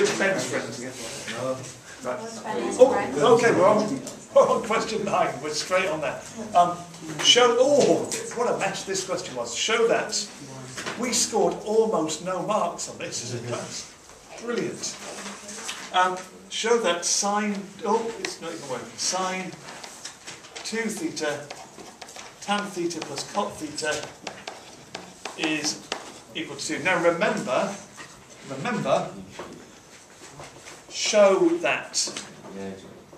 Give Ben's friends again. Right. Oh, okay, we're on, we're on question nine, we're straight on there. Um, show, oh, what a match this question was. Show that we scored almost no marks on this as a class. Brilliant. Um, show that sine, oh, it's not even working. Sine 2 theta tan theta plus cot theta is equal to 2. Now remember, remember, show that.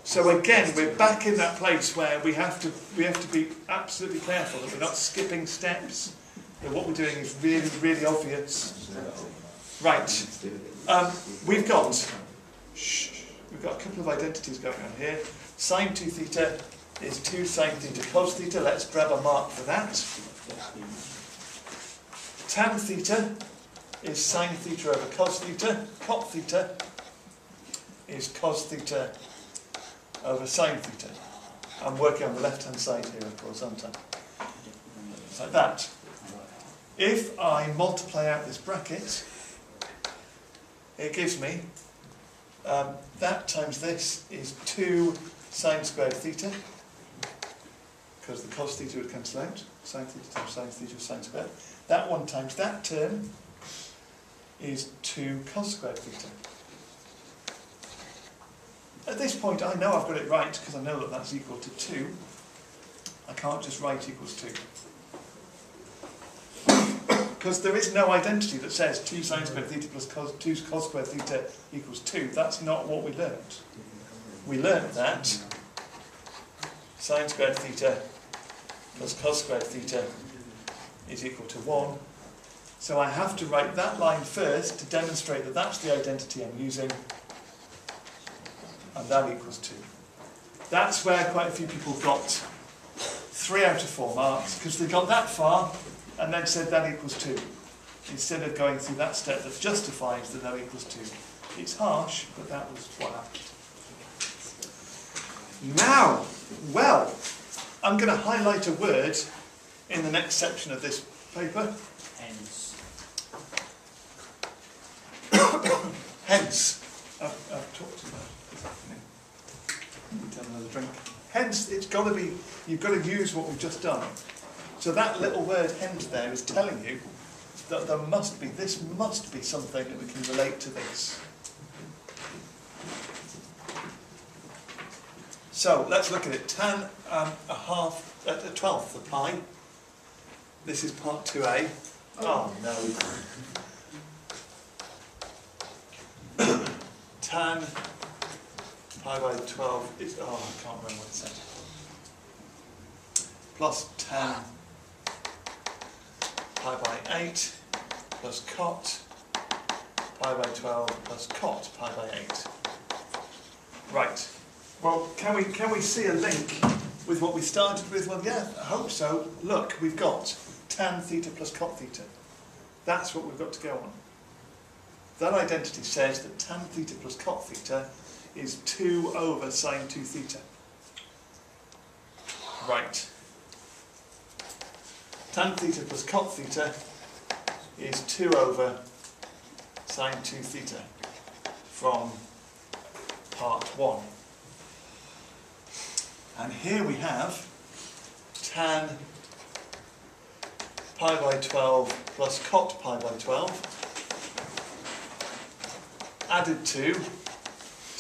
So again, we're back in that place where we have to we have to be absolutely careful that we're not skipping steps. That what we're doing is really, really obvious. Right. Um, we've got shh, we've got a couple of identities going on here. Sine 2 theta is 2 sine theta cos theta. Let's grab a mark for that. Tan theta is sine theta over cos theta. Cot theta is cos theta over sine theta. I'm working on the left-hand side here, of course, aren't I? Like that. If I multiply out this bracket, it gives me um, that times this is 2 sine squared theta, because the cos theta would cancel out, sine theta times sine theta is sine squared. That one times that term is 2 cos squared theta. At this point, I know I've got it right because I know that that's equal to 2. I can't just write equals 2. Because there is no identity that says 2 sine squared theta plus cos, 2 cos squared theta equals 2. That's not what we learned. We learned that sine squared theta plus cos squared theta is equal to 1. So I have to write that line first to demonstrate that that's the identity I'm using and that equals 2. That's where quite a few people got 3 out of 4 marks, because they got that far and then said that equals 2, instead of going through that step that justifies that that equals 2. It's harsh, but that was what happened. Now, well, I'm going to highlight a word in the next section of this paper. Hence. Hence, I've, I've talked about Need to have another drink. Hence, it's got to be, you've got to use what we've just done. So that little word hence there is telling you that there must be, this must be something that we can relate to this. So let's look at it. Tan um, a half, a twelfth of pi. This is part 2a. Oh no. tan pi by 12 is, oh, I can't remember what it said. Plus tan pi by 8 plus cot pi by 12 plus cot pi by 8. Right. Well, can we, can we see a link with what we started with? Well, yeah, I hope so. Look, we've got tan theta plus cot theta. That's what we've got to go on. That identity says that tan theta plus cot theta is 2 over sine 2 theta. Right. Tan theta plus cot theta is 2 over sine 2 theta from part 1. And here we have tan pi by 12 plus cot pi by 12 added to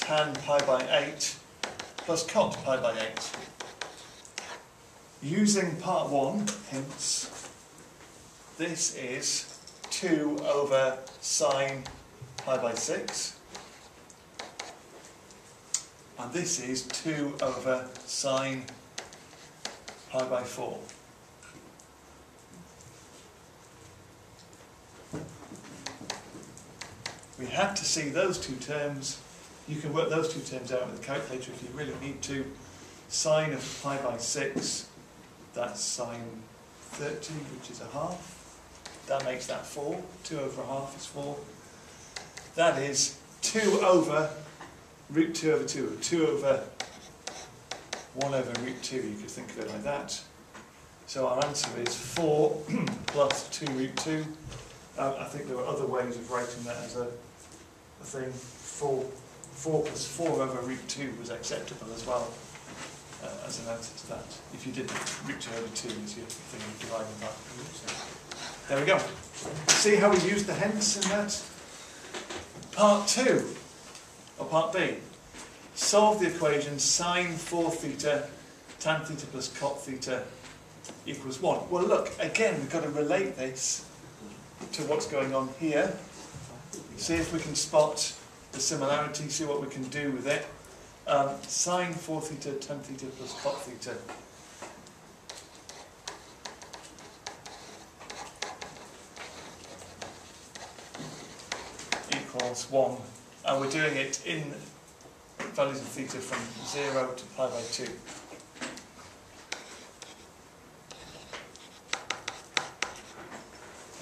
tan pi by 8 plus cot pi by 8. Using part 1, hence, this is 2 over sine pi by 6. And this is 2 over sine pi by 4. We had to see those two terms. You can work those two terms out with a calculator if you really need to. Sine of pi by 6, that's sine 30, which is a half. That makes that 4. 2 over a half is 4. That is 2 over root 2 over 2, or 2 over 1 over root 2, you could think of it like that. So our answer is 4 plus 2 root 2. Uh, I think there were other ways of writing that as a the thing, 4, 4 plus 4 over root 2 was acceptable as well uh, as an answer to that. If you did root 2 over 2 as your thing of dividing that. There we go. See how we used the hence in that? Part 2, or part B. Solve the equation sine 4 theta tan theta plus cot theta equals 1. Well look, again we've got to relate this to what's going on here. See if we can spot the similarity, see what we can do with it. Um, sine 4 theta tan theta plus cot theta. equals 1. And we're doing it in values of theta from 0 to pi by 2.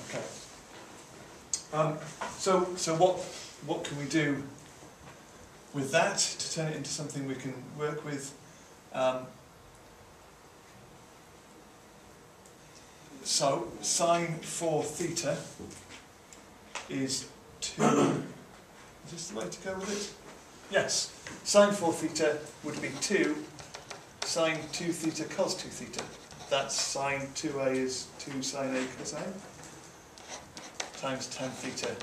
Okay. Um, so, so what, what can we do with that to turn it into something we can work with? Um, so, sine 4 theta is 2. Is this the way to go with it? Yes. Sine 4 theta would be 2 sine 2 theta cos 2 theta. That's sine 2a is 2 sine a cos a times tan theta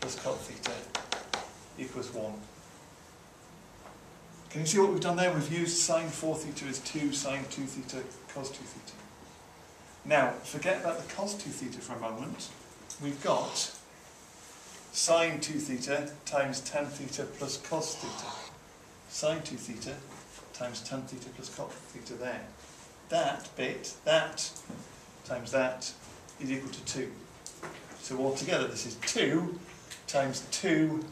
plus cot theta equals 1. Can you see what we've done there? We've used sine 4 theta as 2 sine 2 theta cos 2 theta. Now, forget about the cos 2 theta for a moment. We've got sine 2 theta times tan theta plus cos theta. Sine 2 theta times tan theta plus cot theta there. That bit, that times that is equal to 2. So altogether this is 2 times 2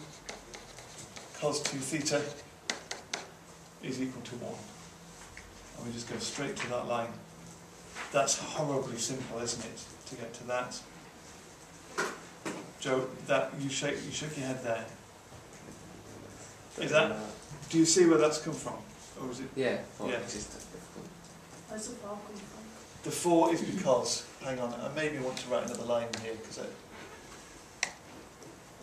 cos 2 theta is equal to 1. And we just go straight to that line. That's horribly simple, isn't it, to get to that? Joe, that you shake you shook your head there. Is that? Do you see where that's come from, or is it? Yeah, well, Yeah. it's just difficult. Where's the bar come from? The four is because. Hang on, I maybe want to write another line here because I.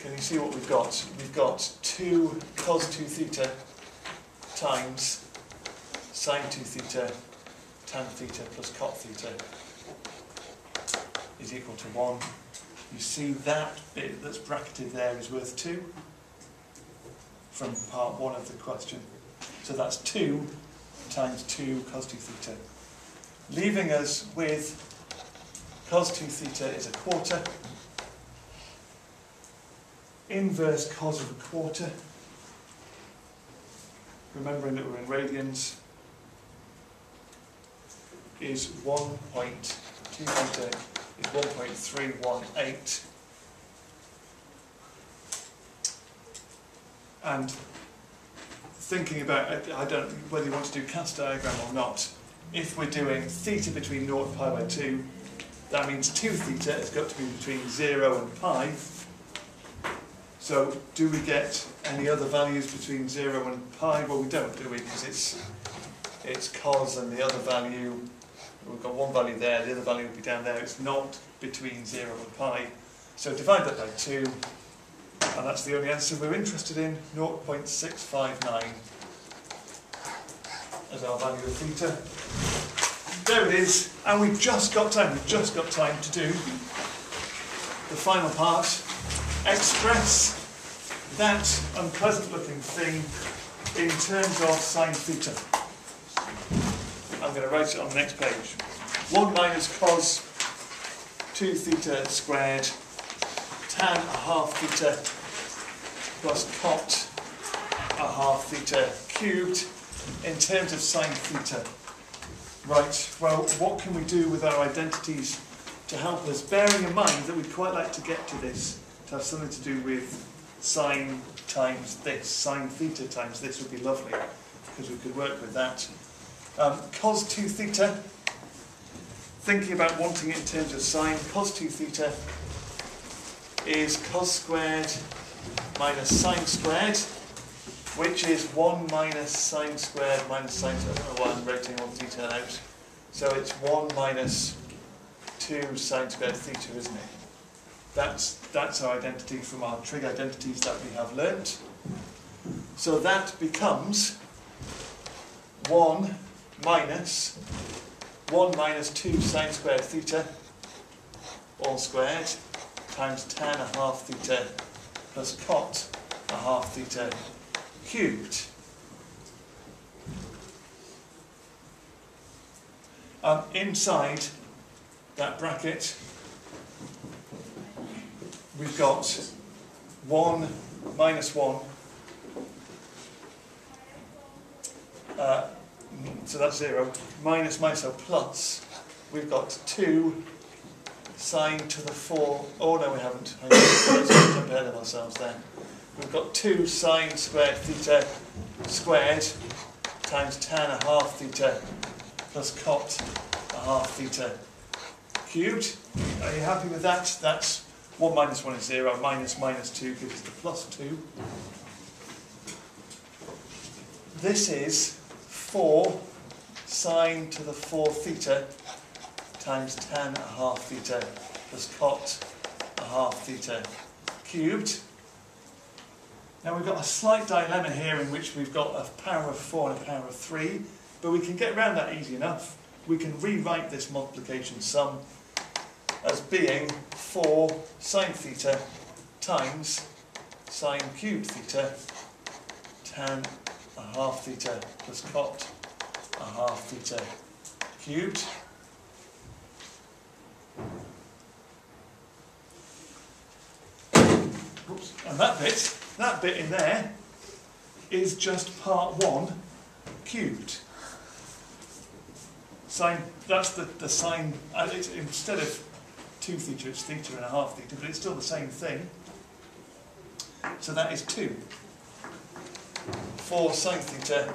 Can you see what we've got? We've got two cos two theta times sine two theta tan theta plus cot theta is equal to one. You see that bit that's bracketed there is worth two from part one of the question. So that's two times two cos two theta. Leaving us with cos two theta is a quarter. Inverse cos of a quarter. Remembering that we're in radians is 1.2 theta is 1.318 and thinking about I I don't whether you want to do cast diagram or not if we're doing theta between 0 and pi by 2 that means 2 theta has got to be between 0 and pi so do we get any other values between 0 and pi well we don't do we because it's it's cos and the other value We've got one value there, the other value will be down there. It's not between 0 and pi. So divide that by 2, and that's the only answer we're interested in, 0.659 as our value of theta. There it is, and we've just got time, we've just got time to do the final part. Express that unpleasant looking thing in terms of sine theta. I'm going to write it on the next page. 1 minus cos 2 theta squared tan a half theta plus cot a half theta cubed in terms of sine theta. Right, well, what can we do with our identities to help us, bearing in mind that we'd quite like to get to this, to have something to do with sine times this, sine theta times this would be lovely, because we could work with that. Um, cos 2 theta, thinking about wanting it in terms of sine, cos 2 theta is cos squared minus sine squared, which is 1 minus sine squared minus sine squared. I don't know why I'm writing all theta out. So it's 1 minus 2 sine squared theta, isn't it? That's, that's our identity from our trig identities that we have learnt. So that becomes 1 minus 1 minus 2 sine squared theta all squared times tan a half theta plus cot a half theta cubed. Um, inside that bracket, we've got 1 minus 1, uh, so that's 0, minus minus, so plus, we've got 2 sine to the 4, oh no we haven't, let's of ourselves there. We've got 2 sine squared theta squared times tan a half theta plus cot a half theta cubed. Are you happy with that? That's 1 minus 1 is 0, minus minus 2 gives us the plus 2. This is 4 sine to the 4 theta times tan a half theta plus cot a half theta cubed. Now we've got a slight dilemma here in which we've got a power of 4 and a power of 3, but we can get around that easy enough. We can rewrite this multiplication sum as being 4 sine theta times sine cubed theta tan a half theta plus cot a half theta cubed. Oops. And that bit, that bit in there, is just part one cubed. Sine, that's the, the sine, uh, instead of two theta, it's theta and a half theta, but it's still the same thing. So that is two. Four sine theta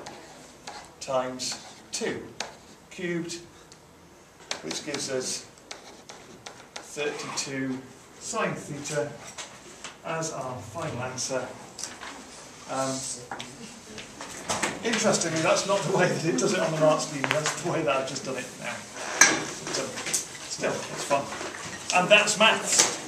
times two cubed, which gives us 32 sine theta as our final answer. Um, interestingly, that's not the way that it does it on the mark scheme, that's the way that I've just done it now. So, still, it's fun. And that's maths.